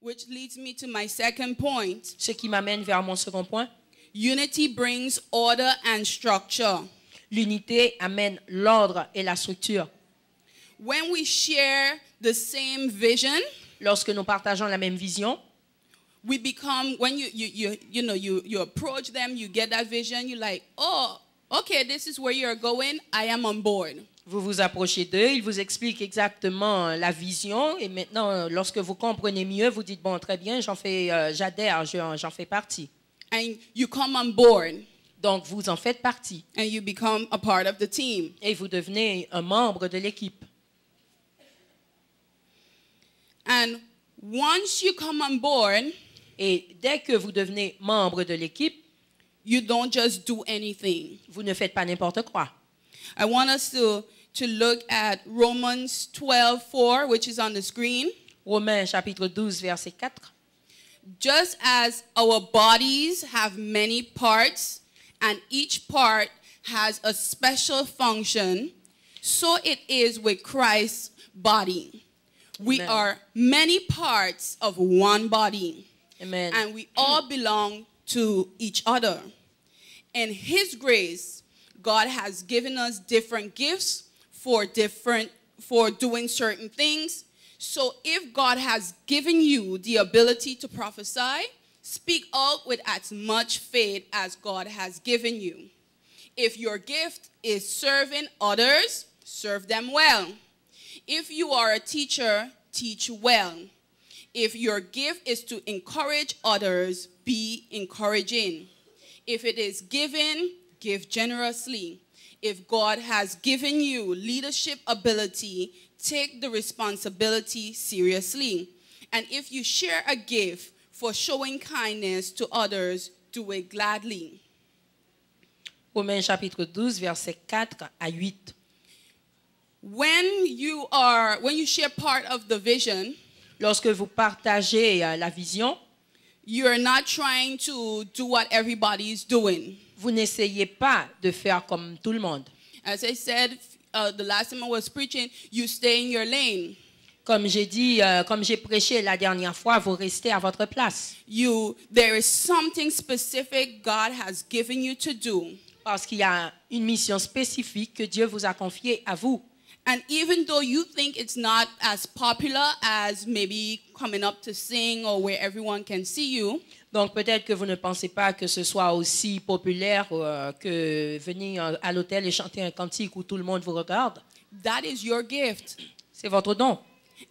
Which leads me to my second point. Ce qui m'amène vers mon second point. Unity brings order and structure. L'unité amène l'ordre et la structure. When we share the same vision, Lorsque nous partageons la même vision, we become when you you you you know you you approach them, you get that vision, you're like, "Oh, okay, this is where you're going. I am on board." Vous vous approchez d'eux, ils vous expliquent exactement la vision et maintenant, lorsque vous comprenez mieux, vous dites, bon, très bien, j'en fais, euh, j'adhère, je- j'en fais partie. And you come on board Donc, vous en faites partie and you become a part of the team. et vous devenez un membre de l'équipe. And once you come on board, Et dès que vous devenez membre de l'équipe, you don't just do anything. vous ne faites pas n'importe quoi. I want us to to look at Romans 12:4, which is on the screen. Romains chapitre 12, verset 4. Just as our bodies have many parts and each part has a special function, so it is with Christ's body. We Amen. are many parts of one body, Amen. and we all belong to each other. In His grace, God has given us different gifts for different for doing certain things. So if God has given you the ability to prophesy, speak out with as much faith as God has given you. If your gift is serving others, serve them well. If you are a teacher, teach well. If your gift is to encourage others, be encouraging. If it is giving, give generously. If God has given you leadership ability, take the responsibility seriously. And if you share a gift for showing kindness to others, do it gladly. Romains chapitre 12, verset 4 à 8. When you are when you share part of the vision, Lorsque vous partagez euh, la vision, you're not trying to do what everybody is doing. Vous n'essayez pas de faire comme tout le monde. As I said uh, the last time I was preaching, you stay in your lane. Comme j'ai dit, euh, comme j'ai prêché la dernière fois, vous restez à votre place. You there is something specific God has given you to do. Parce qu'il y a une mission spécifique que Dieu vous a confiée à vous. And even though you think it's not as popular as maybe coming up to sing or where everyone can see you, Donc peut-être que vous ne pensez pas que ce soit aussi populaire euh, que venir à l'hôtel et chanter un cantique où tout le monde vous regarde. that is your gift. C'est votre don.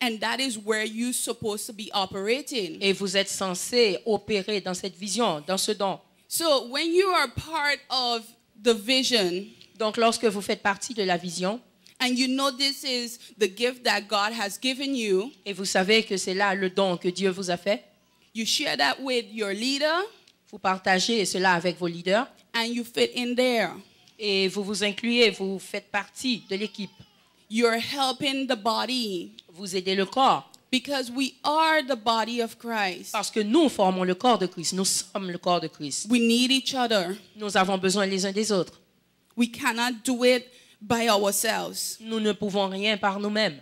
And that is where you're supposed to be operating. Et vous êtes censé opérer dans cette vision, dans ce don. So when you are part of the vision Donc lorsque vous faites partie de la vision and you know this is the gift that God has given you, et vous savez que c'est là le don que Dieu vous a fait, you share that with your leader vous partagez cela avec vos leaders and you fit in there. et vous vous incluez, vous faites partie de l'équipe. You're helping the body Vous aidez le corps because we are the body of Christ. parce que nous formons le corps de Christ. Nous sommes le corps de Christ. We need each other. Nous avons besoin les uns des autres. We cannot do it by ourselves. Nous ne pouvons rien par nous-mêmes.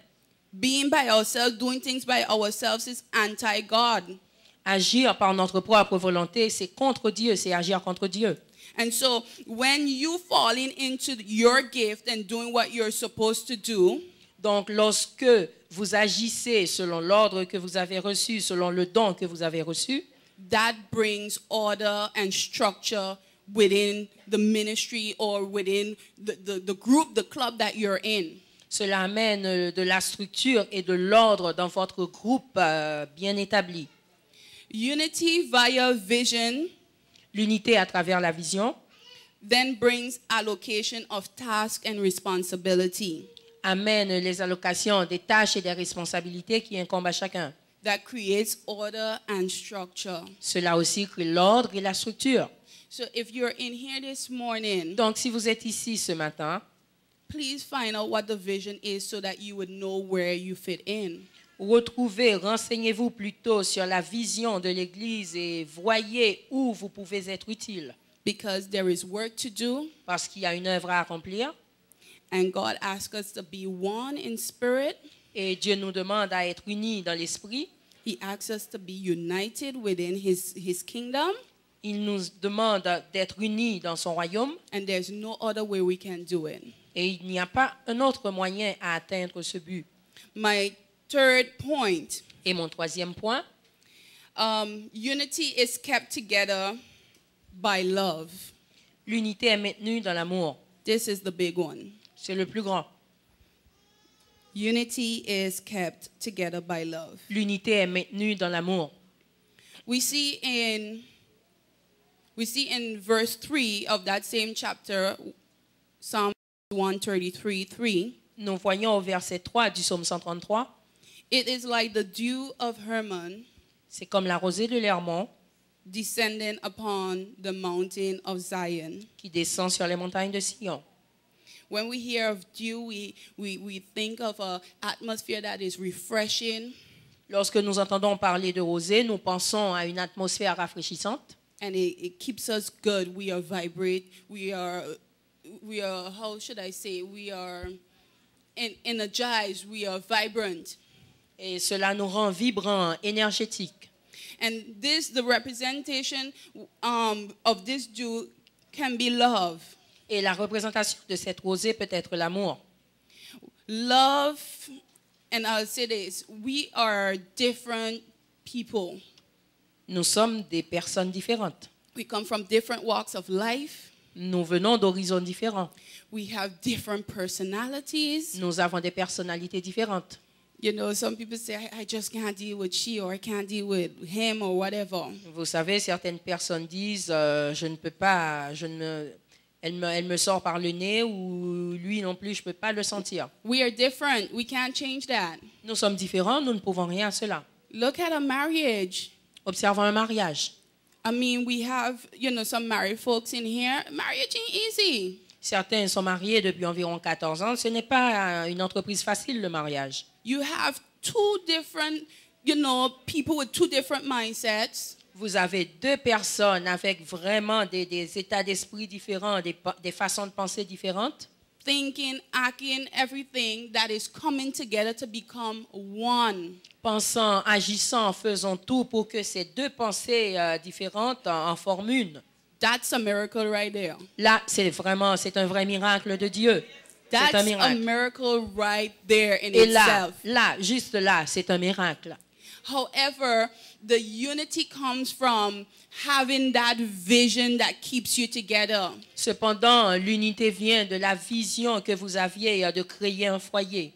Being by ourselves, doing things by ourselves is anti God. Agir par notre propre volonté, c'est contre Dieu, c'est agir contre Dieu. And so when you falling into your gift and doing what you're supposed to do, Donc lorsque vous agissez selon l'ordre que vous avez reçu, selon le don que vous avez reçu, that brings order and structure within the ministry or within the, the, the group, the club that you're in. cela amène euh, de la structure et de l'ordre dans votre groupe euh, bien établi. Unity via vision L'unité à travers la vision then brings allocation of task and responsibility amène les allocations des tâches et des responsabilités qui incombent à chacun. that creates order and structure. Cela aussi crée l'ordre et la structure. So if you're in here this morning, Donc si vous êtes ici ce matin, please find out what the vision is so that you would know where you fit in. retrouvez, renseignez-vous plutôt sur la vision de l'Église et voyez où vous pouvez être utile. Because there is work to do, Parce qu'il y a une œuvre à accomplir and God asks us to be one in spirit, et Dieu nous demande à être unis dans l'esprit He asks us to be united within his, his kingdom, Il nous demande d'être unis dans son royaume and there's no other way we can do it. et il n'y a pas un autre moyen à atteindre ce but. My third point Et mon troisième point, um, unity is kept together by love. l'unité est maintenue dans l'amour. This is the big one. C'est le plus grand. Unity is kept together by love. L'unité est maintenue dans l'amour. We see in we see in verse 3 of that same chapter Psalm 133 3 Nous voyons au verset 3 du psaume 133, it is like the dew of Hermon c'est comme la rosée de l'Hermont descending upon the mountain of Zion. qui descend sur les montagnes de Sion. When we hear of dew, we, we, we think of an atmosphere that is refreshing Lorsque nous entendons parler de rosée, nous pensons à une atmosphère rafraîchissante and it, it keeps us good. We are vibrate. We are, we are, how should I say, we are en- energized. We are vibrant. et cela nous rend vibrants, énergétiques. And this, the representation um, of this dew can be love. Et la représentation de cette rosée peut être l'amour. Love, and I'll say this, we are different people. Nous sommes des personnes différentes. We come from different walks of life. Nous venons d'horizons différents. We have different personalities. Nous avons des personnalités différentes. You know, some people say, I, I just can't deal with she or I can't deal with him or whatever. Vous savez, certaines personnes disent euh, je ne peux pas, je ne me- elle, me, elle me sort par le nez ou lui non plus, je ne peux pas le sentir. We are different. We can't change that. Nous sommes différents, nous ne pouvons rien à cela. Look at a marriage. Observons un mariage. I mean, we have, you know, some married folks in here. Marriage ain't easy. Certains sont mariés depuis environ 14 ans. Ce n'est pas euh, une entreprise facile, le mariage. You have two different, you know, people with two different mindsets. Vous avez deux personnes avec vraiment des, des états d'esprit différents, des façons de penser différentes, thinking, acting, everything that is coming together to become one. pensant, agissant, faisant tout pour que ces deux pensées euh, différentes en, en forment une. That's a miracle right there. Là, c'est vraiment, c'est un vrai miracle de Dieu. C'est That's un a miracle. right there in Et là, itself. là, juste là, c'est un miracle. However, the unity comes from having that vision that keeps you together. Cependant, l'unité vient de la vision que vous aviez de créer un foyer.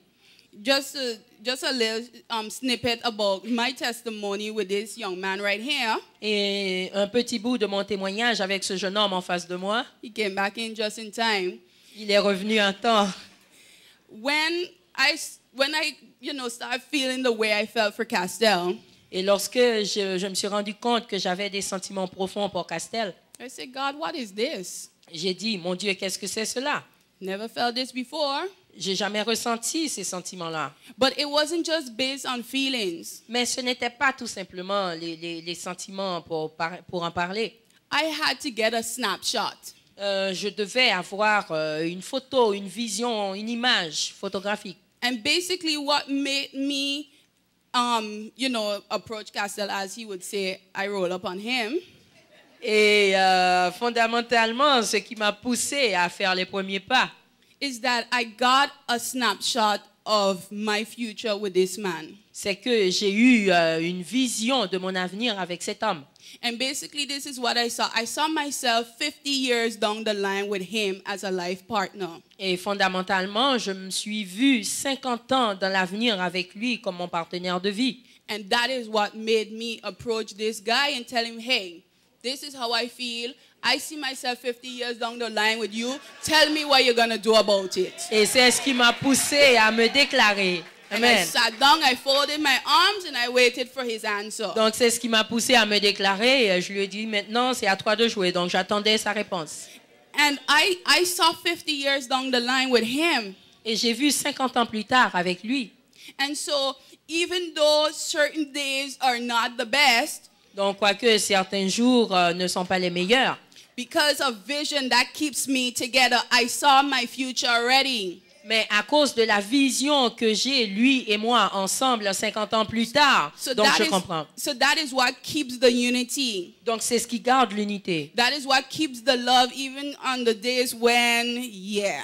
Just a, just a little um, snippet about my testimony with this young man right here. Et un petit bout de mon témoignage avec ce jeune homme en face de moi. He came back in just in time. Il est revenu un temps. When I, when I, you know, started feeling the way I felt for Castell, Et lorsque je, je me suis rendu compte que j'avais des sentiments profonds pour Castel, I said, God, what is this? j'ai dit, mon Dieu, qu'est-ce que c'est cela? Never felt this before. J'ai jamais ressenti ces sentiments-là. But it wasn't just based on feelings. Mais ce n'était pas tout simplement les, les- les sentiments pour en parler. I had to get a snapshot. Euh, je devais avoir euh, une photo, une vision, une image photographique. And basically, what made me, um, you know, approach Castell, as he would say, I roll up on him, Et euh, fondamentalement, ce qui m'a poussé à faire les premiers pas, is that I got a snapshot of my future with this man. c'est que j'ai eu euh, une vision de mon avenir avec cet homme. And basically, this is what I saw. I saw myself 50 years down the line with him as a life partner. Et fondamentalement, je me suis vu 50 ans dans l'avenir avec lui comme mon partenaire de vie. And that is what made me approach this guy and tell him, hey, this is how I feel. I see myself 50 years down the line with you. Tell me what you're going to do about it. Et c'est ce qui m'a poussé à me déclarer. Amen. sat down, I folded my arms, and I waited for his answer. Donc c'est ce qui m'a poussé à me déclarer. Je lui ai dit maintenant c'est à toi de jouer. Donc j'attendais sa réponse. And I, I saw 50 years down the line with him. Et j'ai vu 50 ans plus tard avec lui. And so, even though certain days are not the best, Donc quoique certains jours euh, ne sont pas les meilleurs, because of vision that keeps me together, I saw my future already. Mais à cause de la vision que j'ai, lui et moi, ensemble, 50 ans plus tard, So donc je is comprends. so that is what keeps the unity. Donc c'est ce qui garde l'unité. That is what keeps the love even on the days when yeah.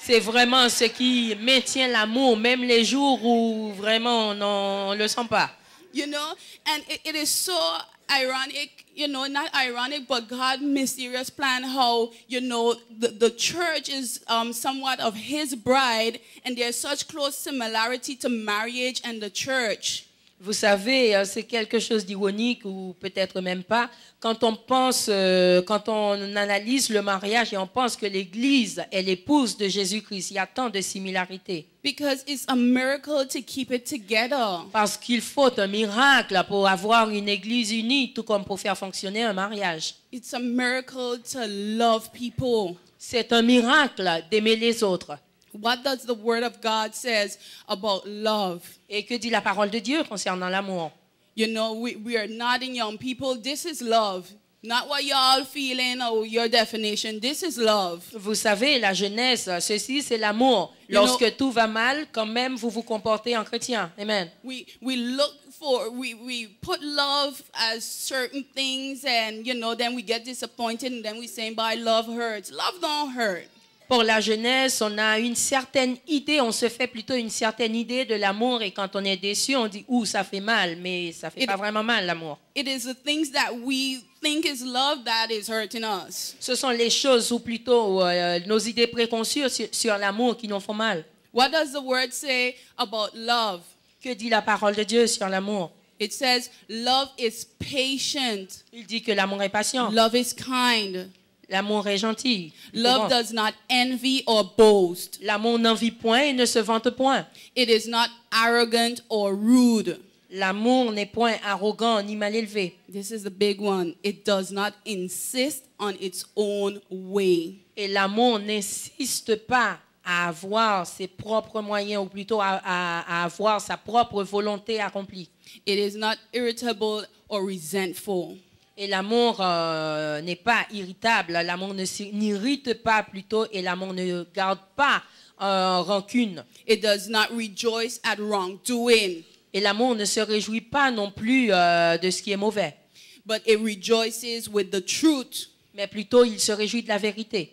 C'est vraiment ce qui maintient l'amour, même les jours où vraiment on ne le sent pas. You know, and it, it is so ironic, you know, not ironic, but God mysterious plan how, you know, the, the church is um, somewhat of his bride and there's such close similarity to marriage and the church. Vous savez, euh, c'est quelque chose d'ironique ou peut-être même pas. Quand on pense, euh, quand on analyse le mariage et on pense que l'Église est l'épouse de Jésus-Christ, il y a tant de similarités. Because it's a miracle to keep it together. Parce qu'il faut un miracle pour avoir une Église unie, tout comme pour faire fonctionner un mariage. It's a miracle to love people. C'est un miracle d'aimer les autres. What does the word of God says about love? Et que dit la parole de Dieu concernant l'amour You know, we, we are nodding young people. This is love. Not what y'all feeling or your definition. This is love. Vous savez, la jeunesse, ceci c'est l'amour. You know- Lorsque tout va mal, quand même, vous vous comportez en chrétien. Amen. We we look for we, we put love as certain things and you know then we get disappointed and then we say by love hurts. Love don't hurt. Pour la jeunesse, on a une certaine idée, on se fait plutôt une certaine idée de l'amour et quand on est déçu, on dit ouh ça fait mal, mais ça fait It- pas vraiment mal l'amour. It is the things that we think is love that is hurting us. Ce sont les choses ou plutôt euh, nos idées préconçues sur, sur l'amour qui nous font mal. What does the word say about love? Que dit la parole de Dieu sur l'amour? It says love is patient. Il dit que l'amour est patient, Love is kind. L'amour est gentil. Love does not envy or boast. L'amour n'envie point et ne se vante point. It is not arrogant or rude. L'amour n'est point arrogant ni mal élevé. This is the big one. It does not insist on its own way. Et l'amour n'insiste pas à avoir ses propres moyens ou plutôt à, à- à avoir sa propre volonté accomplie. It is not irritable or resentful. Et l'amour euh, n'est pas irritable, l'amour n'irrite pas plutôt et l'amour ne garde pas euh, rancune. It does not rejoice at wrongdoing, Et l'amour ne se réjouit pas non plus euh, de ce qui est mauvais, but it rejoices with the truth. mais plutôt il se réjouit de la vérité.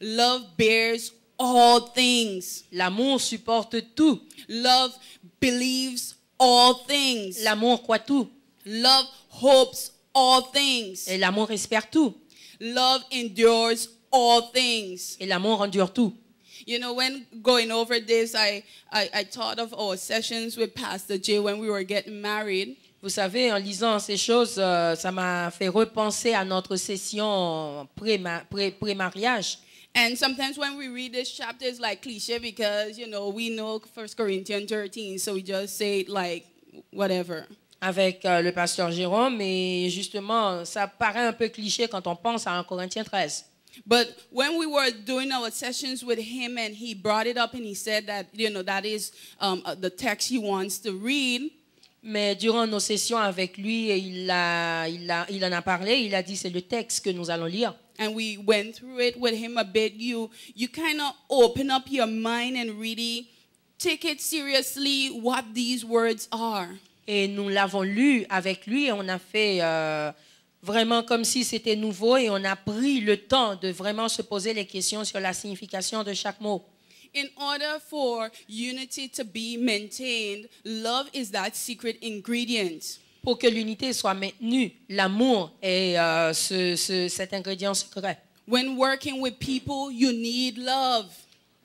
Love bears all things. L'amour supporte tout. Love believes all things. L'amour croit tout. Love hopes all things. Et l'amour espère tout. Love endures all things. Et l'amour endure tout. You know, when going over this, I, I, I thought of our sessions with Pastor Jay when we were getting married. Vous savez, en lisant ces choses, euh, ça m'a fait repenser à notre session pré-ma- pré- pré-mariage. And sometimes when we read this chapter, it's like cliche because, you know, we know 1 Corinthians 13, so we just say it like whatever. Avec euh, le pasteur Jérôme, et justement, ça paraît un peu cliché quand on pense à 1 Corinthiens 13. But when we were doing our sessions with him and he brought it up and he said that, you know, that is um, uh, the text he wants to read, Mais durant nos sessions avec lui, et il, a, il, a- il en a parlé, il a dit c'est le texte que nous allons lire. and we went through it with him a bit, you, you kind of open up your mind and really take it seriously what these words are. Et nous l'avons lu avec lui et on a fait euh, vraiment comme si c'était nouveau et on a pris le temps de vraiment se poser les questions sur la signification de chaque mot. In order for unity to be maintained, love is that secret ingredient. Pour que l'unité soit maintenue, l'amour est euh, ce- ce- cet ingrédient secret. When working with people, you need love.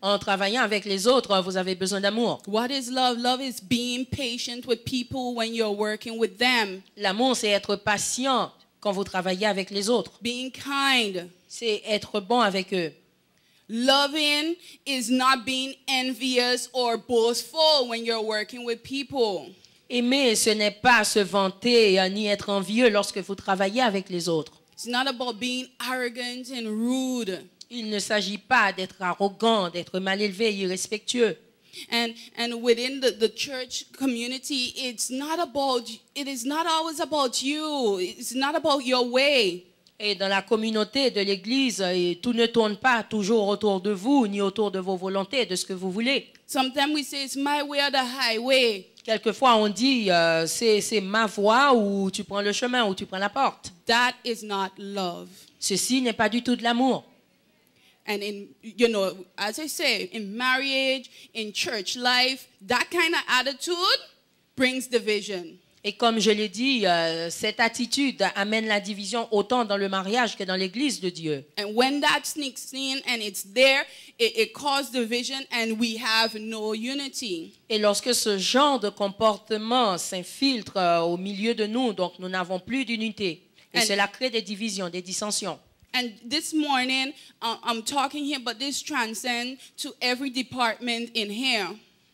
En travaillant avec les autres, vous avez besoin d'amour. What is love? Love is being patient with people when you're working with them, L'amour, c'est être patient quand vous travaillez avec les autres. being kind. C'est être bon avec eux. Loving is not being envious or boastful when you're working with people. Aimer, ce n'est pas se vanter euh, ni être envieux lorsque vous travaillez avec les autres. It's not about being arrogant and rude. Il ne s'agit pas d'être arrogant, d'être mal élevé, irrespectueux. And and within the, the church community, it's not about it is not always about you. It's not about your way. Et dans la communauté de l'Église, tout ne tourne pas toujours autour de vous, ni autour de vos volontés, de ce que vous voulez. Sometimes we say it's my way or the highway. Quelquefois, on dit, euh, c'est c'est ma voie, ou tu prends le chemin, ou tu prends la porte. That is not love. Ceci n'est pas du tout de l'amour. And in, you know, as I say, in marriage, in church life, that kind of attitude brings division. Et comme je l'ai dit, euh, cette attitude amène la division autant dans le mariage que dans l'Église de Dieu. And when that sneaks in and it's there, it, it causes division and we have no unity. Et lorsque ce genre de comportement s'infiltre euh, au milieu de nous, donc nous n'avons plus d'unité. Et And- cela crée des divisions, des dissensions. And this morning, uh, I'm talking here, but this transcends to every department in here.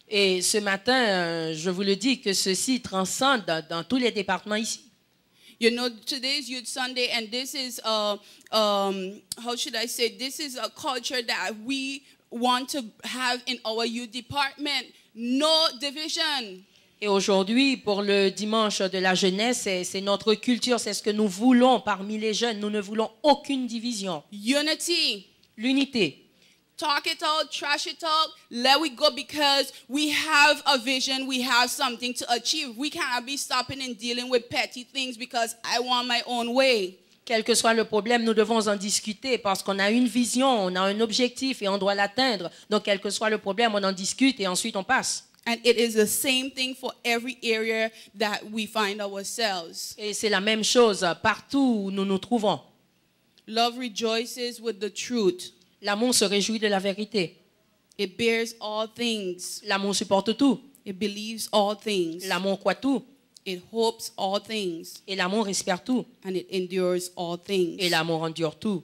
Et ce matin, euh, je vous le dis que ceci transcende dans, dans tous les départements ici. You know, today is Youth Sunday, and this is, uh, um, how should I say, this is a culture that we want to have in our youth department. No division. Et aujourd'hui, pour le dimanche de la jeunesse, c'est notre culture, c'est ce que nous voulons parmi les jeunes. Nous ne voulons aucune division. Unity. L'unité. Talk it out, trash it out, let we go because we have a vision, we have something to achieve. We cannot be stopping and dealing with petty things because I want my own way. Quel que soit le problème, nous devons en discuter parce qu'on a une vision, on a un objectif et on doit l'atteindre. Donc, quel que soit le problème, on en discute et ensuite on passe. And it is the same thing for every area that we find ourselves. Et c'est la même chose partout où nous nous trouvons. Love rejoices with the truth. L'amour se réjouit de la vérité. It bears all things. L'amour supporte tout. It believes all things. L'amour croit tout. It hopes all things. Et l'amour espère tout. And it endures all things. Et l'amour endure tout.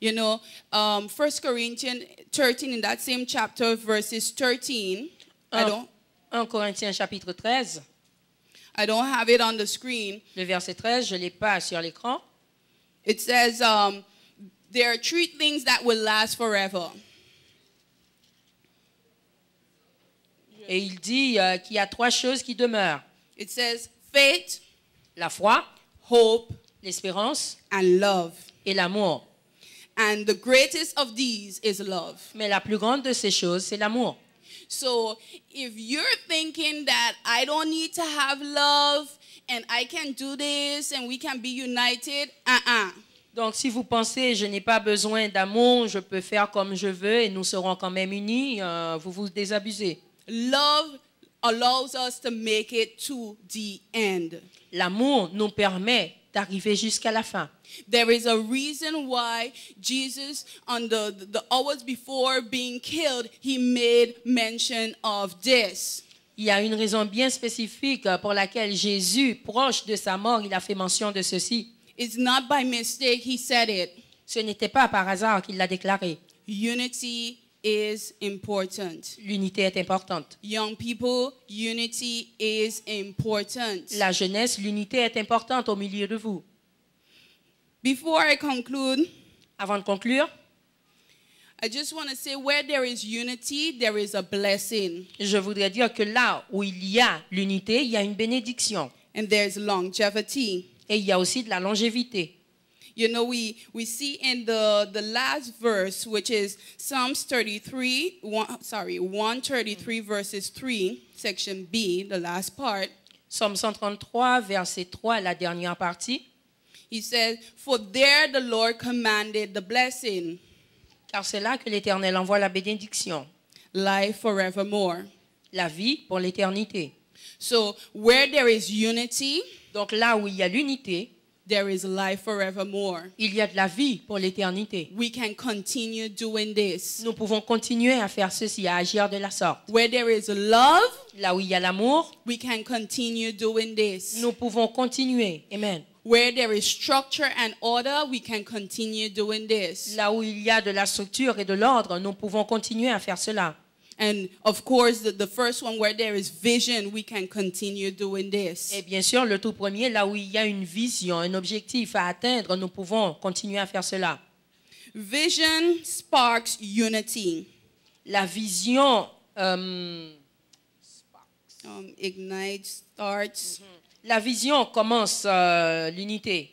You know, um, 1 Corinthians 13, in that same chapter, verses 13. I don't, 1 Corinthiens chapitre 13, I don't have it on the screen. le verset 13, je ne l'ai pas sur l'écran. It says, um, there are three things that will last forever. Et il dit euh, qu'il y a trois choses qui demeurent. It says faith, La foi, hope, l'espérance and love. et l'amour. And the greatest of these is love. Mais la plus grande de ces choses, c'est l'amour. So if you're thinking that I don't need to have love and I can do this and we can be united, uh-uh. Donc si vous pensez, je n'ai pas besoin d'amour, je peux faire comme je veux et nous serons quand même unis, euh, vous vous désabusez. Love allows us to make it to the end. L'amour nous permet d'arriver jusqu'à la fin. There is a reason why Jesus, on the, the hours before being killed, he made mention of this. Il y a une raison bien spécifique pour laquelle Jésus, proche de sa mort, il a fait mention de ceci. It's not by mistake he said it. Ce n'était pas par hasard qu'il l'a déclaré. Unity is important. L'unité est importante. Young people, unity is important. La jeunesse, l'unité est importante au milieu de vous. Before I conclude, Avant de conclure, I just want to say where there is unity, there is a blessing je voudrais dire que là où il y a l'unité, il y a une bénédiction. and there's longevity. Et il y a aussi de la longévité. You know, we, we see in the, the last verse, which is Psalms 33, one, sorry, 133 verses 3, section B, the last part. Somme 133, verset 3, la dernière partie. He says, For there the Lord commanded the blessing, Car c'est là que l'Éternel envoie la bénédiction, life forevermore. la vie pour l'éternité. So where there is unity, Donc là où il y a l'unité, there is life forevermore. il y a de la vie pour l'éternité. We can continue doing this. Nous pouvons continuer à faire ceci, à agir de la sorte. Where there is love, Là où il y a l'amour, we can continue doing this. nous pouvons continuer. Amen. Where there is structure and order, we can continue doing this. Là où il y a de la structure et de l'ordre, nous pouvons continuer à faire cela. And of course, the, the first one, where there is vision, we can continue doing this. Et bien sûr, le tout premier, là où il y a une vision, un objectif à atteindre, nous pouvons continuer à faire cela. Vision sparks unity. La vision, euh, Um, ignite starts. la vision commence euh, l'unité.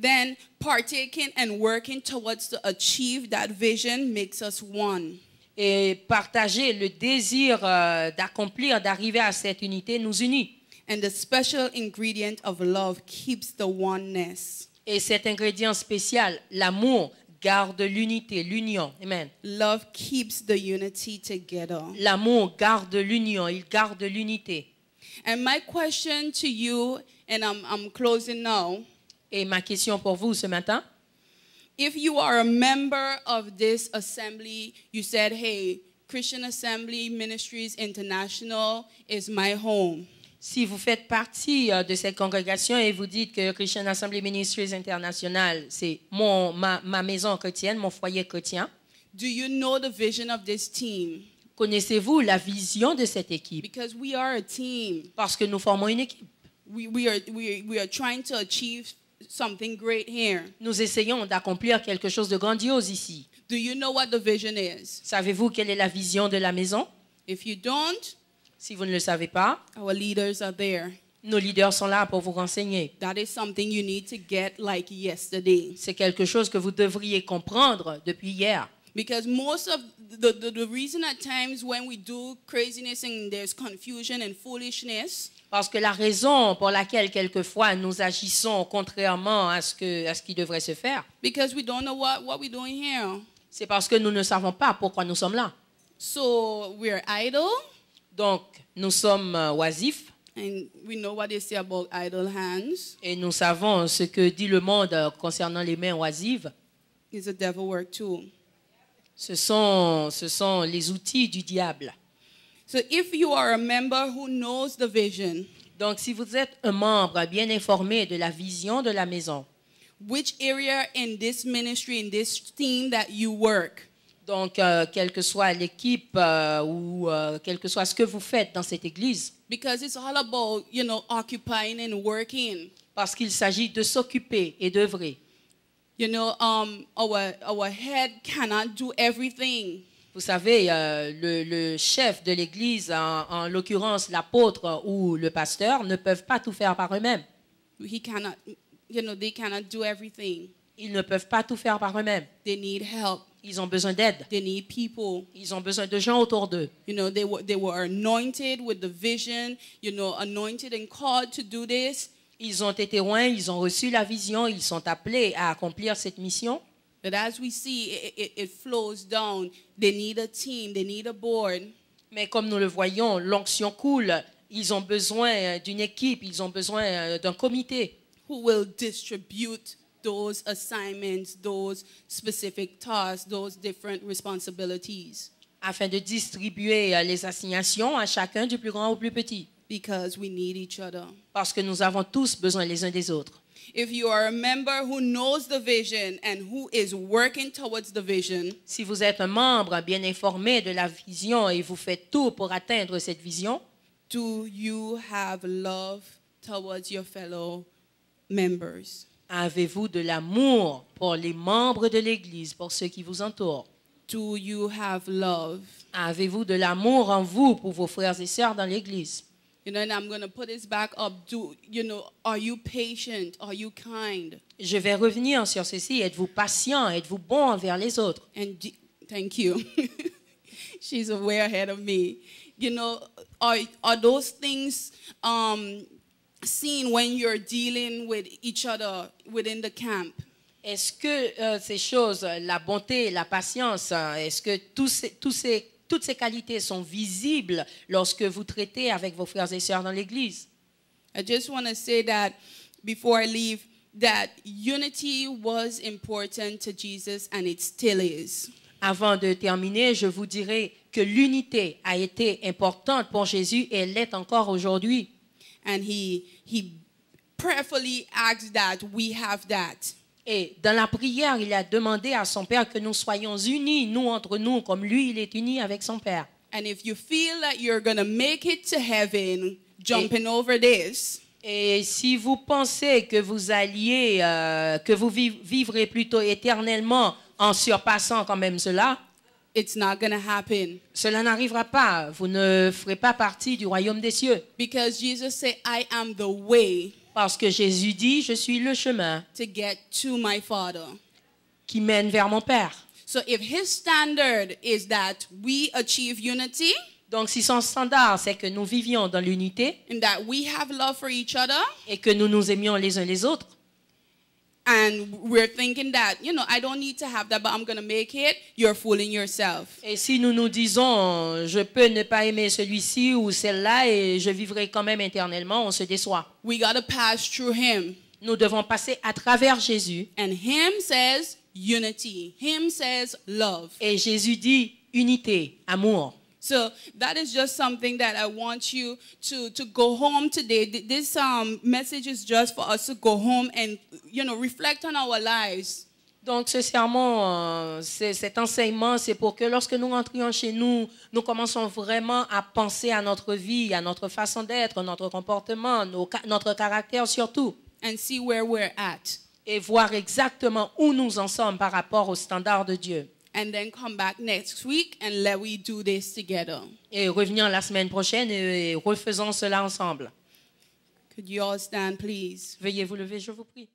then partaking and working towards to achieve that vision makes us one. Et partager le désir euh, d'accomplir, d'arriver à cette unité nous unit. And the special ingredient of love keeps the oneness. Et cet ingrédient spécial, l'amour, garde l'unité, l'union. Amen. Love keeps the unity together. L'amour garde l'union, il garde l'unité. And my question to you, and I'm, I'm closing now. Et ma question pour vous ce matin, If you are a member of this assembly, you said, hey, Christian Assembly Ministries International is my home. si vous faites partie euh, de cette congrégation et vous dites que Christian Assembly Ministries International, c'est mon, ma, ma maison chrétienne, mon foyer chrétien, Do you know the vision of this team? connaissez-vous la vision de cette équipe? Because we are a team. Parce que nous formons une équipe. We, we, are, we, we are trying to achieve something great here. Nous essayons d'accomplir quelque chose de grandiose ici. Do you know what the vision is? Savez-vous quelle est la vision de la maison? If you don't, Si vous ne le savez pas, our leaders are there. nos leaders sont là pour vous renseigner. That is something you need to get like yesterday. C'est quelque chose que vous devriez comprendre depuis hier. Because most of the, the, the reason at times when we do craziness and there's confusion and foolishness Parce que la raison pour laquelle quelquefois nous agissons contrairement à ce, que, à ce qui devrait se faire, because we don't know what, what we're doing here. c'est parce que nous ne savons pas pourquoi nous sommes là. So we're idle, Donc, nous sommes oisifs and we know what they say about idle hands. et nous savons ce que dit le monde euh, concernant les mains oisives. It's a devil work too. Ce sont, ce sont les outils du diable. So if you are a member who knows the vision, Donc, si vous êtes un membre bien informé de la vision de la maison, which area in this ministry, in this team that you work, donc euh, quelle que soit l'équipe euh, ou euh, quel que soit ce que vous faites dans cette église, because it's all about, you know, occupying and working. parce qu'il s'agit de s'occuper et d'œuvrer. You know, um, our, our head cannot do everything. Vous savez, euh, le, le chef de l'église, en, en l'occurrence l'apôtre ou le pasteur, ne peuvent pas tout faire par eux-mêmes. He cannot, you know, they cannot do everything. Ils ne peuvent pas tout faire par eux-mêmes. They need help. Ils ont besoin d'aide. They need people. Ils ont besoin de gens autour d'eux. You know, they were, they were anointed with the vision, you know, anointed and called to do this. Ils ont été loin, ils ont reçu la vision, ils sont appelés à accomplir cette mission. But as we see, it, it, it flows down. They need a team, they need a board. Mais comme nous le voyons, l'onction coule. Ils ont besoin euh, d'une équipe, ils ont besoin euh, d'un comité who will distribute those assignments, those specific tasks, those different responsibilities. afin de distribuer euh, les assignations à chacun du plus grand au plus petit. Because we need each other. Parce que nous avons tous besoin les uns des autres. If you are a member who knows the vision and who is working towards the vision, Si vous êtes un membre bien informé de la vision et vous faites tout pour atteindre cette vision, do you have love towards your fellow members? avez-vous de l'amour pour les membres de l'Église, pour ceux qui vous entourent? Do you have love? Avez-vous de l'amour en vous pour vos frères et sœurs dans l'Église? You know, and I'm going to put this back up. Do you know, are you patient? Are you kind? Je vais revenir sur ceci. Êtes-vous patient Êtes-vous bon envers les autres And thank you. She's way ahead of me. You know, are, are those things um, seen when you're dealing with each other within the camp? Est-ce que euh, ces choses, la bonté, la patience, est-ce que tous ces- tous ces- toutes ces qualités sont visibles lorsque vous traitez avec vos frères et sœurs dans l'Église I just want to say that before I leave, that unity was important to Jesus and it still is. Avant de terminer, je vous dirai que l'unité a été importante pour Jésus et elle l'est encore aujourd'hui. And he, he prayerfully asks that we have that. Et dans la prière, il a demandé à son Père que nous soyons unis, nous entre nous, comme lui, il est uni avec son Père. And if you feel that you're going to make it to heaven jumping over this, Et si vous pensez que vous alliez, euh, que vous viv- vivrez plutôt éternellement en surpassant quand même cela, it's not going to happen. cela n'arrivera pas. Vous ne ferez pas partie du royaume des cieux. Because Jesus said, I am the way, Parce que Jésus dit, je suis le chemin to get to my Father. qui mène vers mon Père. So if his standard is that we achieve unity Donc si son standard, c'est que nous vivions dans l'unité and that we have love for each other, et que nous nous aimions les uns les autres, et si nous nous disons, je peux ne pas aimer celui-ci ou celle-là et je vivrai quand même éternellement, on se déçoit. We got to pass through him. Nous devons passer à travers Jésus. And him says unity, him says love. Et Jésus dit unité, amour. So that is just something that I want you to, to go home today. Th- This um, message is just for us to go home and, you know, reflect on our lives. Donc ce serment, euh, cet enseignement, c'est pour que lorsque nous rentrions chez nous, nous commençons vraiment à penser à notre vie, à notre façon d'être, notre comportement, nos notre caractère surtout, and see where we're at. et voir exactement où nous en sommes par rapport aux standards de Dieu. And then come back next week and let we do this together. Et revenir la semaine prochaine et, refaisons cela ensemble. Could you all stand, please? Veuillez vous lever, je vous prie.